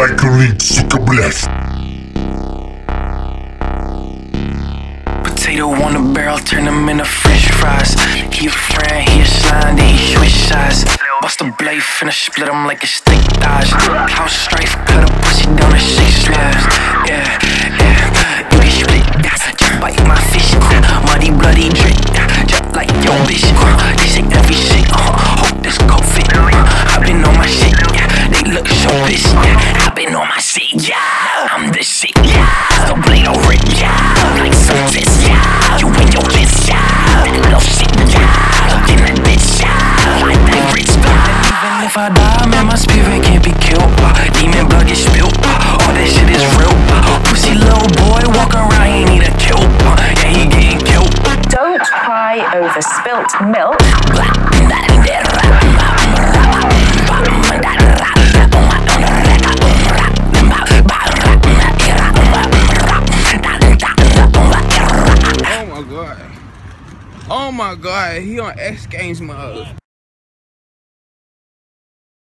Michael Lynch, сука, блядь. Potato on the barrel, turn them into french fries. He a friend, he a slime, then he switch sides. Bust a blade, finna split him like a steak thighs. House strife, cut a pussy down to six slabs. Yeah, yeah, you get split. Just bite my fish. Muddy, bloody drip. Just like yo, bitch. This ain't every shit. Uh, hope this go fit. Uh, I been on my shit. Yeah, they look so pissed. Yeah, If I die, man, my spirit can't be killed. Uh, demon blood get spilled. Uh, all that shit is real. Uh, pussy little boy walk around, he need a kill. Uh, yeah, he getting killed. Don't cry over spilt milk. Oh my god. Oh my god, he on X Games mode.